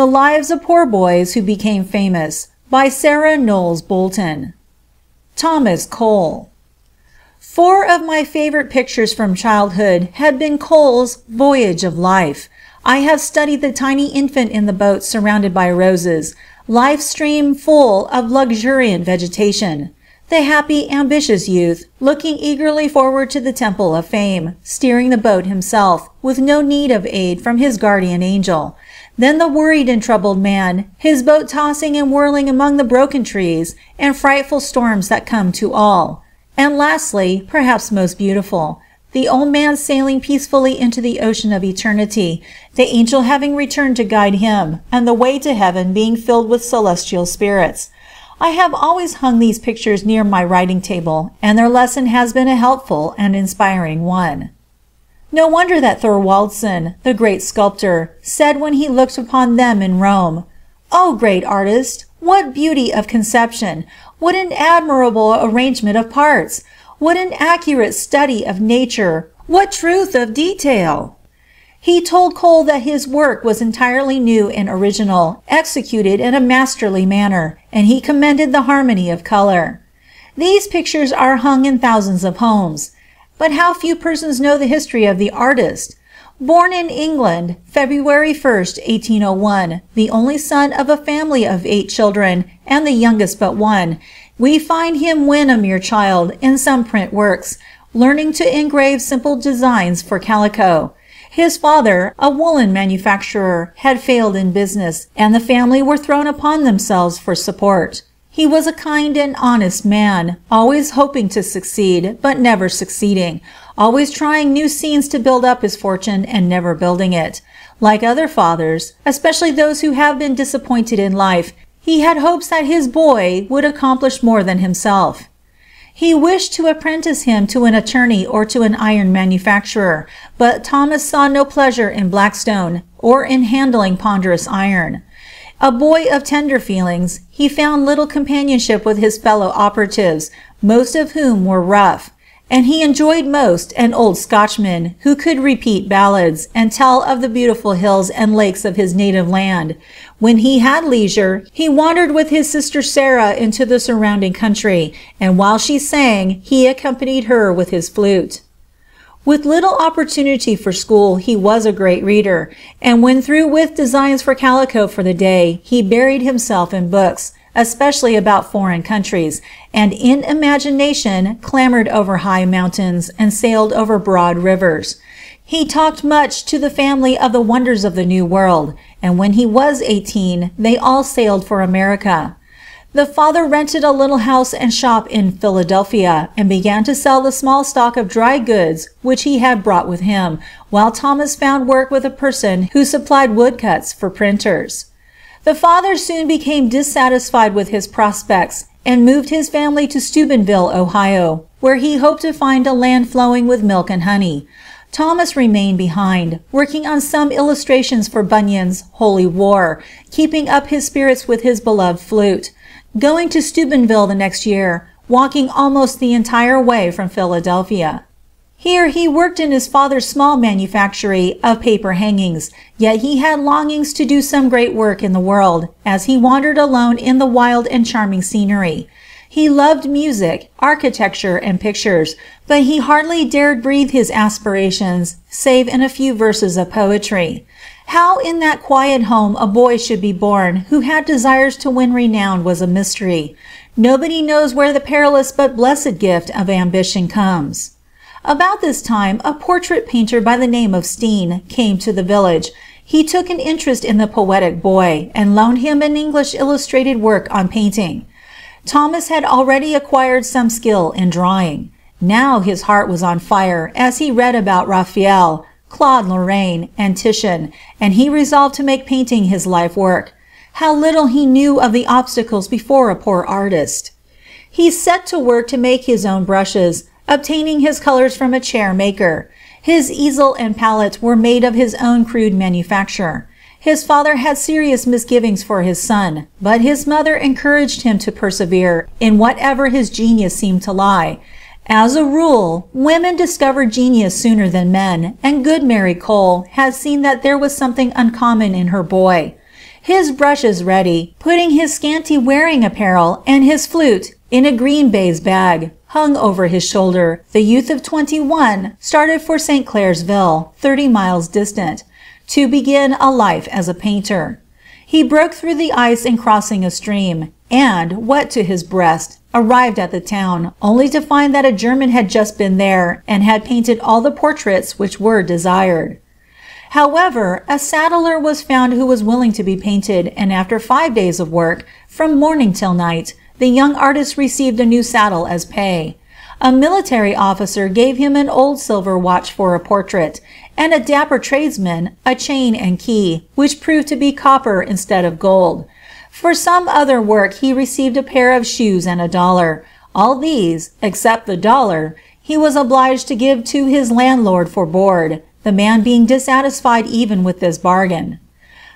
The Lives of Poor Boys Who Became Famous by Sarah Knowles Bolton. Thomas Cole. Four of my favorite pictures from childhood had been Cole's Voyage of Life. I have studied the tiny infant in the boat surrounded by roses, life stream full of luxuriant vegetation the happy, ambitious youth, looking eagerly forward to the temple of fame, steering the boat himself, with no need of aid from his guardian angel. Then the worried and troubled man, his boat tossing and whirling among the broken trees and frightful storms that come to all. And lastly, perhaps most beautiful, the old man sailing peacefully into the ocean of eternity, the angel having returned to guide him, and the way to heaven being filled with celestial spirits. I have always hung these pictures near my writing table, and their lesson has been a helpful and inspiring one. No wonder that Thorwaldsen, the great sculptor, said when he looked upon them in Rome, "O great artist, what beauty of conception! What an admirable arrangement of parts! What an accurate study of nature! What truth of detail!" He told Cole that his work was entirely new and original, executed in a masterly manner, and he commended the harmony of color. These pictures are hung in thousands of homes. But how few persons know the history of the artist! Born in England, February 1, 1801, the only son of a family of eight children, and the youngest but one, we find him when a mere child in some print works, learning to engrave simple designs for calico. His father, a woolen manufacturer, had failed in business, and the family were thrown upon themselves for support. He was a kind and honest man, always hoping to succeed, but never succeeding, always trying new scenes to build up his fortune and never building it. Like other fathers, especially those who have been disappointed in life, he had hopes that his boy would accomplish more than himself. He wished to apprentice him to an attorney or to an iron manufacturer, but Thomas saw no pleasure in Blackstone or in handling ponderous iron. A boy of tender feelings, he found little companionship with his fellow operatives, most of whom were rough and he enjoyed most an old Scotchman who could repeat ballads, and tell of the beautiful hills and lakes of his native land. When he had leisure, he wandered with his sister Sarah into the surrounding country, and while she sang, he accompanied her with his flute. With little opportunity for school, he was a great reader, and when through with designs for calico for the day, he buried himself in books, especially about foreign countries, and in imagination clambered over high mountains and sailed over broad rivers. He talked much to the family of the wonders of the New World, and when he was eighteen they all sailed for America. The father rented a little house and shop in Philadelphia and began to sell the small stock of dry goods which he had brought with him, while Thomas found work with a person who supplied woodcuts for printers. The father soon became dissatisfied with his prospects and moved his family to Steubenville, Ohio, where he hoped to find a land flowing with milk and honey. Thomas remained behind, working on some illustrations for Bunyan's Holy War, keeping up his spirits with his beloved flute. Going to Steubenville the next year, walking almost the entire way from Philadelphia. Here he worked in his father's small manufactory of paper hangings, yet he had longings to do some great work in the world, as he wandered alone in the wild and charming scenery. He loved music, architecture, and pictures, but he hardly dared breathe his aspirations, save in a few verses of poetry. How in that quiet home a boy should be born who had desires to win renown was a mystery. Nobody knows where the perilous but blessed gift of ambition comes. About this time a portrait painter by the name of Steen came to the village. He took an interest in the poetic boy, and loaned him an English illustrated work on painting. Thomas had already acquired some skill in drawing. Now his heart was on fire as he read about Raphael, Claude Lorraine, and Titian, and he resolved to make painting his life work. How little he knew of the obstacles before a poor artist! He set to work to make his own brushes, obtaining his colors from a chair maker. His easel and palette were made of his own crude manufacture. His father had serious misgivings for his son, but his mother encouraged him to persevere in whatever his genius seemed to lie. As a rule, women discover genius sooner than men, and good Mary Cole had seen that there was something uncommon in her boy. his brushes ready, putting his scanty wearing apparel and his flute in a green baize bag, hung over his shoulder, the youth of twenty-one started for St. Clairsville, thirty miles distant, to begin a life as a painter. He broke through the ice in crossing a stream, and, wet to his breast, arrived at the town, only to find that a German had just been there and had painted all the portraits which were desired. However, a saddler was found who was willing to be painted, and after five days of work, from morning till night, the young artist received a new saddle as pay. A military officer gave him an old silver watch for a portrait, and a dapper tradesman a chain and key, which proved to be copper instead of gold. For some other work he received a pair of shoes and a dollar. All these, except the dollar, he was obliged to give to his landlord for board, the man being dissatisfied even with this bargain.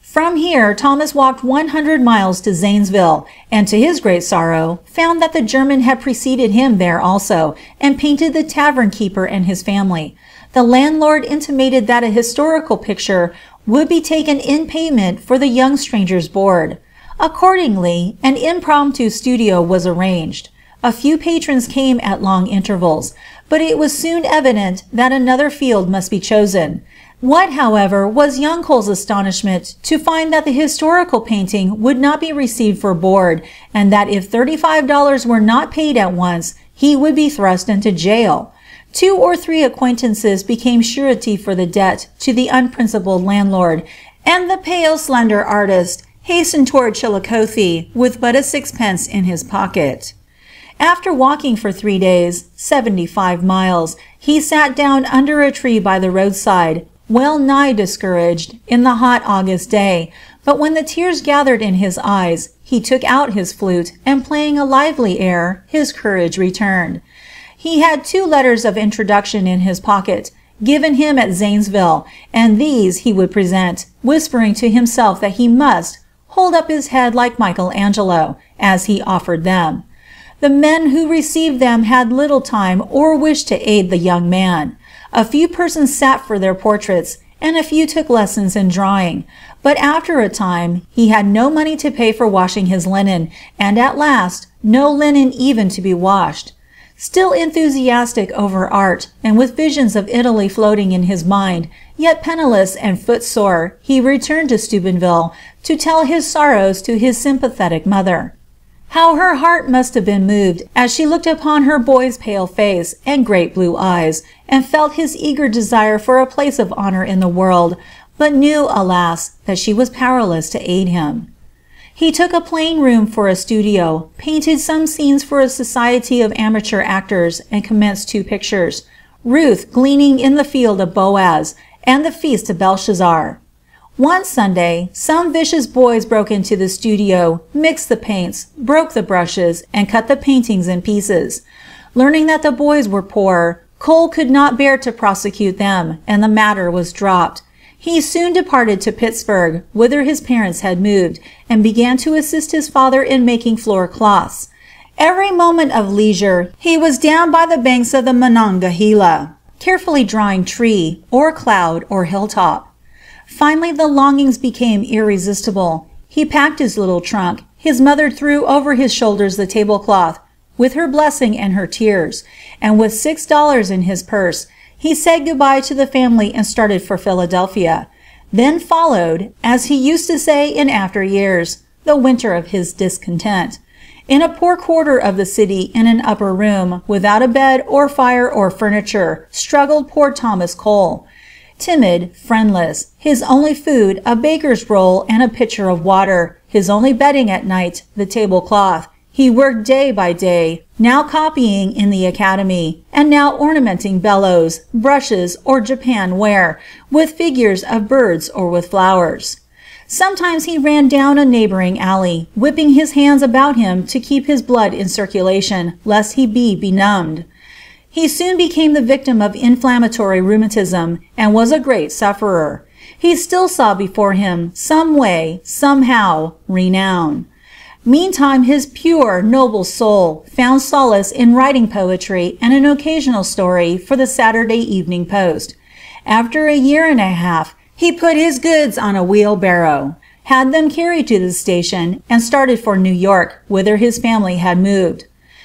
From here Thomas walked 100 miles to Zanesville, and to his great sorrow found that the German had preceded him there also, and painted the tavern keeper and his family. The landlord intimated that a historical picture would be taken in payment for the young stranger's board. Accordingly, an impromptu studio was arranged. A few patrons came at long intervals, but it was soon evident that another field must be chosen. What, however, was young Cole's astonishment to find that the historical painting would not be received for board, and that if $35 were not paid at once, he would be thrust into jail. Two or three acquaintances became surety for the debt to the unprincipled landlord, and the pale, slender artist hastened toward Chillicothe with but a sixpence in his pocket. After walking for three days, seventy-five miles, he sat down under a tree by the roadside, well nigh discouraged, in the hot August day, but when the tears gathered in his eyes, he took out his flute, and playing a lively air, his courage returned. He had two letters of introduction in his pocket, given him at Zanesville, and these he would present, whispering to himself that he must hold up his head like Michael Angelo, as he offered them. The men who received them had little time or wish to aid the young man. A few persons sat for their portraits, and a few took lessons in drawing, but after a time he had no money to pay for washing his linen, and at last no linen even to be washed. Still enthusiastic over art, and with visions of Italy floating in his mind, yet penniless and footsore, he returned to Steubenville to tell his sorrows to his sympathetic mother. How her heart must have been moved as she looked upon her boy's pale face and great blue eyes, and felt his eager desire for a place of honor in the world, but knew, alas, that she was powerless to aid him. He took a plain room for a studio, painted some scenes for a society of amateur actors, and commenced two pictures, Ruth gleaning in the field of Boaz, and the feast of Belshazzar. One Sunday, some vicious boys broke into the studio, mixed the paints, broke the brushes, and cut the paintings in pieces. Learning that the boys were poor, Cole could not bear to prosecute them, and the matter was dropped. He soon departed to Pittsburgh, whither his parents had moved, and began to assist his father in making floor cloths. Every moment of leisure he was down by the banks of the Monongahela, carefully drawing tree, or cloud, or hilltop. Finally the longings became irresistible. He packed his little trunk. His mother threw over his shoulders the tablecloth, with her blessing and her tears, and with six dollars in his purse, he said goodbye to the family and started for Philadelphia. Then followed, as he used to say in after years, the winter of his discontent. In a poor quarter of the city, in an upper room, without a bed or fire or furniture, struggled poor Thomas Cole timid, friendless, his only food a baker's roll and a pitcher of water, his only bedding at night the tablecloth. He worked day by day, now copying in the academy, and now ornamenting bellows, brushes, or Japan ware, with figures of birds or with flowers. Sometimes he ran down a neighboring alley, whipping his hands about him to keep his blood in circulation, lest he be benumbed. He soon became the victim of inflammatory rheumatism, and was a great sufferer. He still saw before him, some way, somehow, renown. Meantime his pure, noble soul found solace in writing poetry and an occasional story for the Saturday Evening Post. After a year and a half he put his goods on a wheelbarrow. had them carried to the station, and started for New York, whither his family had moved.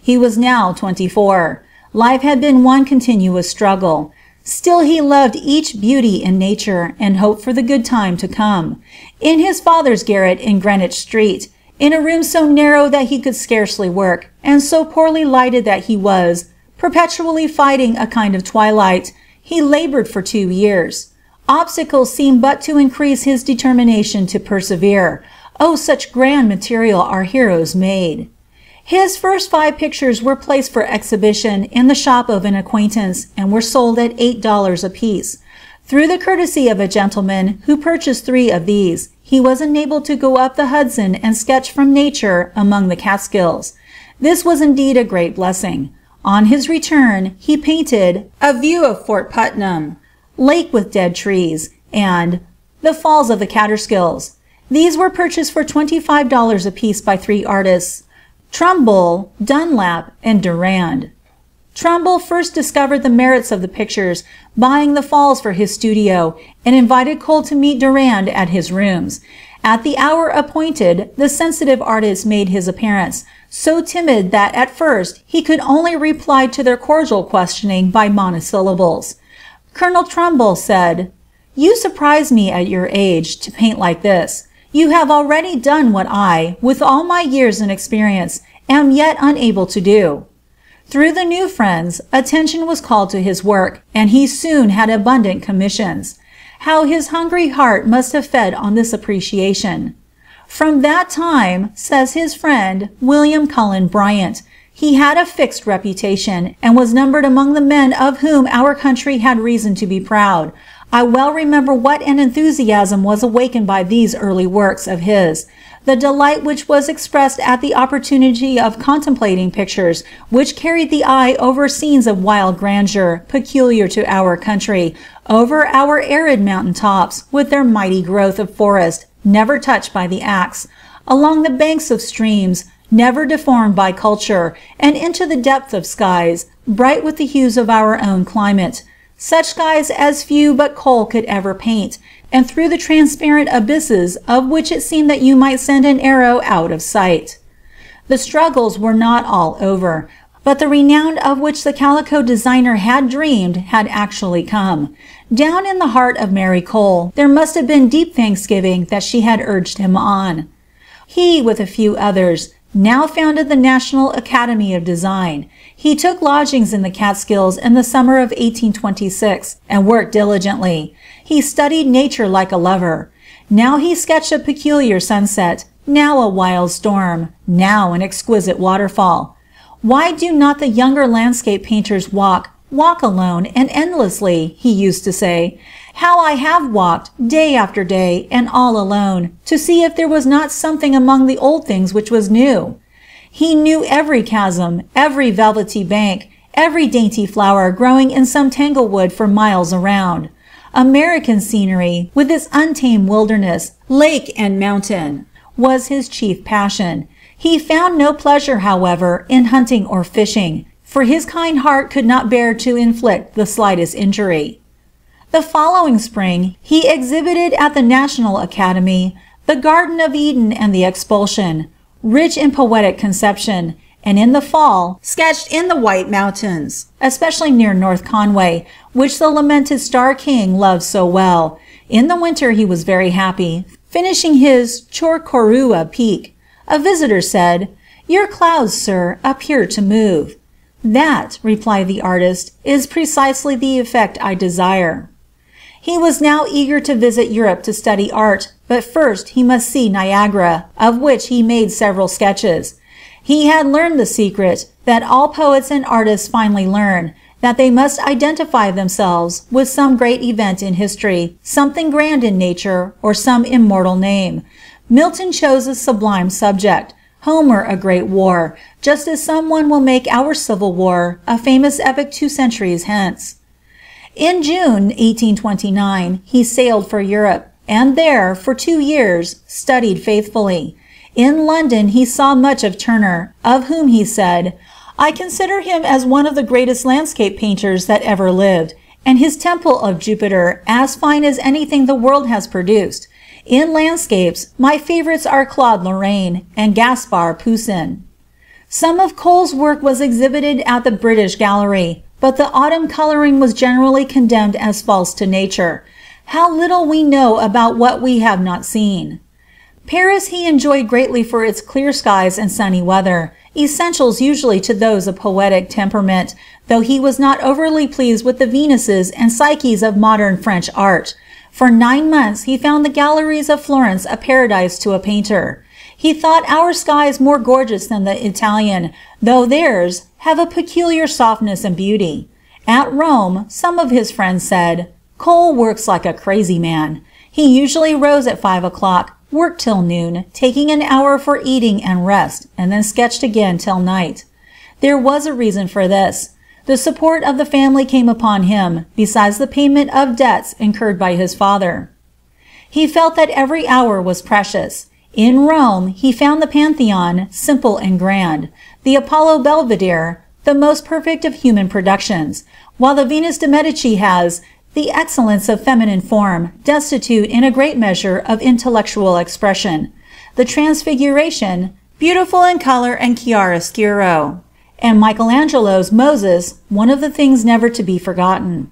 He was now twenty-four. Life had been one continuous struggle. Still he loved each beauty in nature, and hoped for the good time to come. In his father's garret in Greenwich Street, in a room so narrow that he could scarcely work, and so poorly lighted that he was perpetually fighting a kind of twilight, he labored for two years. Obstacles seemed but to increase his determination to persevere. Oh, such grand material our heroes made! His first five pictures were placed for exhibition in the shop of an acquaintance, and were sold at eight dollars apiece. Through the courtesy of a gentleman who purchased three of these, he was enabled to go up the Hudson and sketch from nature among the Catskills. This was indeed a great blessing. On his return, he painted a view of Fort Putnam, Lake with Dead Trees, and The Falls of the Catterskills. These were purchased for $25 apiece by three artists, Trumbull, Dunlap, and Durand. Trumbull first discovered the merits of the pictures, buying the falls for his studio, and invited Cole to meet Durand at his rooms. At the hour appointed, the sensitive artist made his appearance, so timid that at first he could only reply to their cordial questioning by monosyllables. Colonel Trumbull said, You surprise me at your age to paint like this. You have already done what I, with all my years and experience, am yet unable to do. Through the new friends, attention was called to his work, and he soon had abundant commissions. How his hungry heart must have fed on this appreciation. From that time, says his friend William Cullen Bryant, he had a fixed reputation, and was numbered among the men of whom our country had reason to be proud. I well remember what an enthusiasm was awakened by these early works of his. The delight which was expressed at the opportunity of contemplating pictures which carried the eye over scenes of wild grandeur peculiar to our country, over our arid mountain tops with their mighty growth of forest never touched by the axe, along the banks of streams never deformed by culture, and into the depth of skies, bright with the hues of our own climate, such skies as few but Cole could ever paint, and through the transparent abysses of which it seemed that you might send an arrow out of sight. The struggles were not all over, but the renown of which the calico designer had dreamed had actually come. Down in the heart of Mary Cole there must have been deep thanksgiving that she had urged him on. He, with a few others, now founded the National Academy of Design. He took lodgings in the Catskills in the summer of 1826 and worked diligently. He studied nature like a lover. Now he sketched a peculiar sunset, now a wild storm, now an exquisite waterfall. Why do not the younger landscape painters walk, walk alone and endlessly, he used to say. How I have walked, day after day, and all alone, to see if there was not something among the old things which was new. He knew every chasm, every velvety bank, every dainty flower growing in some tanglewood for miles around. American scenery, with its untamed wilderness, lake and mountain, was his chief passion. He found no pleasure, however, in hunting or fishing, for his kind heart could not bear to inflict the slightest injury. The following spring he exhibited at the National Academy The Garden of Eden and the Expulsion, rich in poetic conception, and in the fall sketched in the White Mountains, especially near North Conway, which the lamented Starr King loved so well. In the winter he was very happy, finishing his Chocorua Peak. A visitor said, Your clouds, sir, appear to move. That, replied the artist, is precisely the effect I desire. He was now eager to visit Europe to study art, but first he must see Niagara, of which he made several sketches. He had learned the secret that all poets and artists finally learn, that they must identify themselves with some great event in history, something grand in nature, or some immortal name. Milton chose a sublime subject, Homer a great war, just as some one will make our Civil War a famous epic two centuries hence. In June 1829 he sailed for Europe, and there, for two years, studied faithfully. In London he saw much of Turner, of whom he said, I consider him as one of the greatest landscape painters that ever lived, and his Temple of Jupiter as fine as anything the world has produced. In landscapes, my favorites are Claude Lorraine and Gaspar Poussin. Some of Cole's work was exhibited at the British Gallery, but the autumn coloring was generally condemned as false to nature. How little we know about what we have not seen. Paris he enjoyed greatly for its clear skies and sunny weather, essentials usually to those of poetic temperament, though he was not overly pleased with the Venuses and Psyches of modern French art. For nine months he found the galleries of Florence a paradise to a painter. He thought our skies more gorgeous than the Italian, though theirs have a peculiar softness and beauty. At Rome, some of his friends said, Cole works like a crazy man. He usually rose at five o'clock, worked till noon, taking an hour for eating and rest, and then sketched again till night. There was a reason for this. The support of the family came upon him, besides the payment of debts incurred by his father. He felt that every hour was precious. In Rome he found the Pantheon simple and grand, the Apollo Belvedere the most perfect of human productions, while the Venus de Medici has the excellence of feminine form, destitute in a great measure of intellectual expression, the Transfiguration, beautiful in color and chiaroscuro, and Michelangelo's Moses, one of the things never to be forgotten.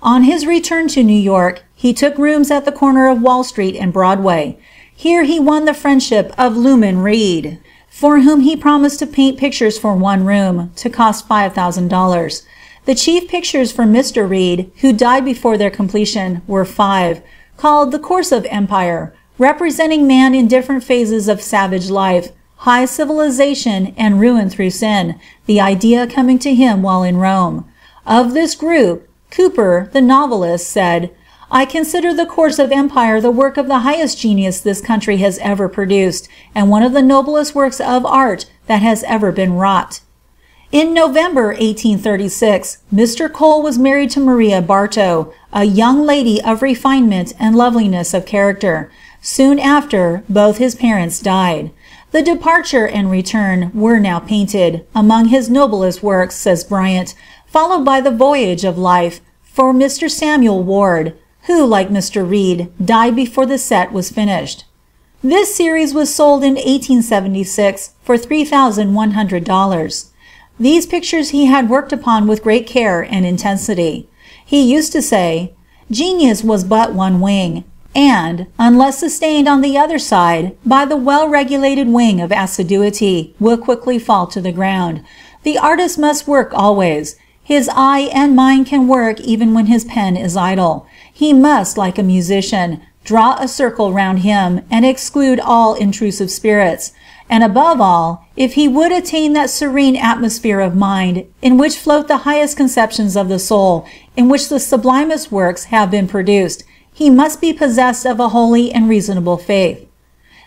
On his return to New York, he took rooms at the corner of Wall Street and Broadway. Here he won the friendship of Luman Reed, for whom he promised to paint pictures for one room, to cost $5,000. The chief pictures for Mr. Reed, who died before their completion, were five, called The Course of Empire, representing man in different phases of savage life, high civilization, and ruin through sin, the idea coming to him while in Rome. Of this group, Cooper, the novelist, said, I consider the course of empire the work of the highest genius this country has ever produced, and one of the noblest works of art that has ever been wrought. In November 1836, Mr. Cole was married to Maria Bartow, a young lady of refinement and loveliness of character. Soon after, both his parents died. The departure and return were now painted, among his noblest works, says Bryant, followed by the voyage of life, for Mr. Samuel Ward, who, like Mr. Reed, died before the set was finished. This series was sold in 1876 for $3,100. These pictures he had worked upon with great care and intensity. He used to say, Genius was but one wing, and, unless sustained on the other side by the well-regulated wing of assiduity, will quickly fall to the ground. The artist must work always. His eye and mind can work even when his pen is idle. He must, like a musician, draw a circle round him and exclude all intrusive spirits. And above all, if he would attain that serene atmosphere of mind in which float the highest conceptions of the soul, in which the sublimest works have been produced, he must be possessed of a holy and reasonable faith.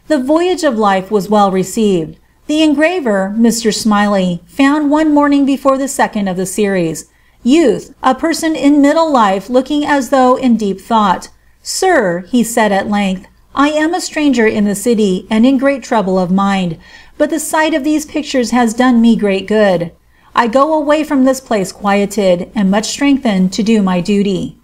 The voyage of life was well received. The engraver, Mr. Smillie, found one morning before the second of the series, Youth, a person in middle life looking as though in deep thought. Sir, he said at length, I am a stranger in the city and in great trouble of mind, but the sight of these pictures has done me great good. I go away from this place quieted and much strengthened to do my duty.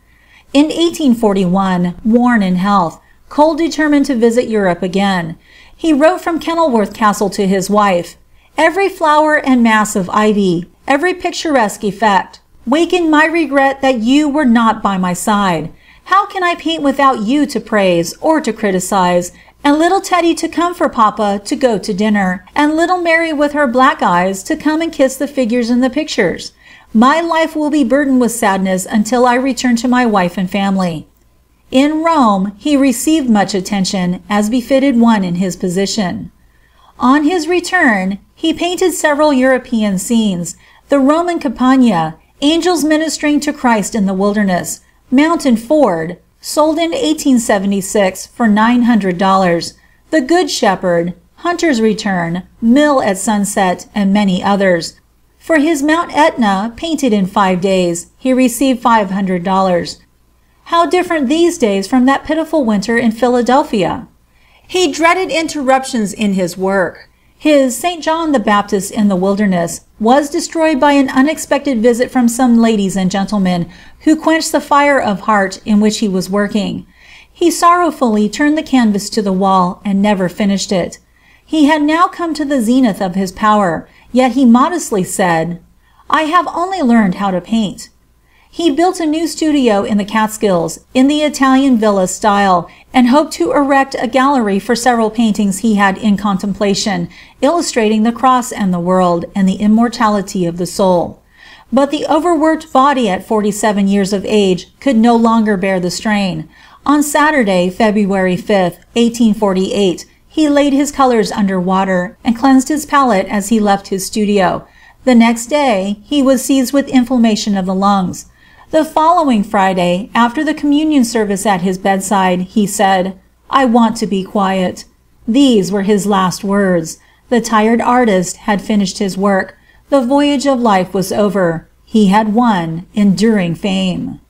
In 1841, worn in health, Cole determined to visit Europe again. He wrote from Kenilworth Castle to his wife, Every flower and mass of ivy, every picturesque effect, wakened my regret that you were not by my side. How can I paint without you to praise or to criticize, and little Teddy to come for papa to go to dinner, and little Mary with her black eyes to come and kiss the figures in the pictures? My life will be burdened with sadness until I return to my wife and family. In Rome he received much attention, as befitted one in his position. On his return, he painted several European scenes, the Roman Campagna, Angels Ministering to Christ in the Wilderness, Mountain Ford, sold in 1876 for $900, The Good Shepherd, Hunter's Return, Mill at Sunset, and many others. For his Mount Etna, painted in five days, he received $500. How different these days from that pitiful winter in Philadelphia! He dreaded interruptions in his work. His St. John the Baptist in the Wilderness was destroyed by an unexpected visit from some ladies and gentlemen who quenched the fire of heart in which he was working. He sorrowfully turned the canvas to the wall and never finished it. He had now come to the zenith of his power, yet he modestly said, I have only learned how to paint. He built a new studio in the Catskills, in the Italian villa style, and hoped to erect a gallery for several paintings he had in contemplation, illustrating the cross and the world, and the immortality of the soul. But the overworked body at 47 years of age could no longer bear the strain. On Saturday, February 5, 1848, he laid his colors under water and cleansed his palette as he left his studio. The next day he was seized with inflammation of the lungs. The following Friday, after the communion service at his bedside, he said, I want to be quiet. These were his last words. The tired artist had finished his work. The voyage of life was over. He had won enduring fame.